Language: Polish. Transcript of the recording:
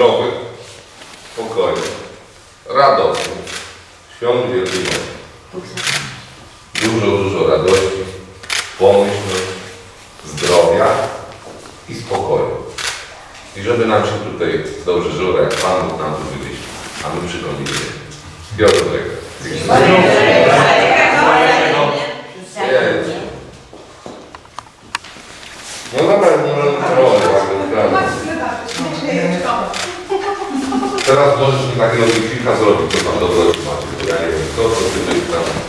zdrowych, spokojnych, radosnych, świąt Wielkiej Nocy. Dużo, dużo radości, pomyślności, zdrowia i spokoju. I żeby nam się tutaj dobrze żyło, jak Pan Bóg nam tu wymyślił, a my przychodzimy. Piotr Drek. No Teraz możesz mi takiego kilka zrobić, co tam dobrego macie, ja nie wiem, co ty tam